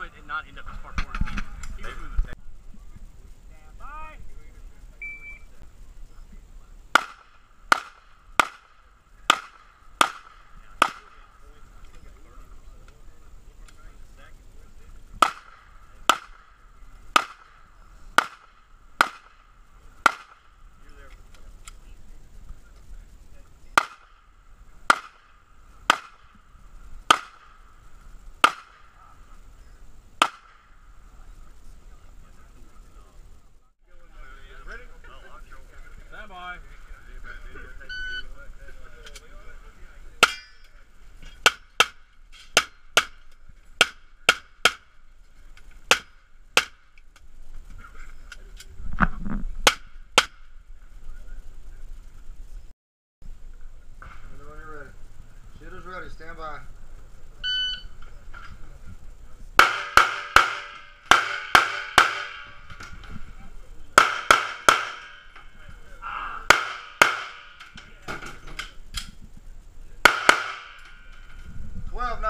do it and not end up as far forward as he. he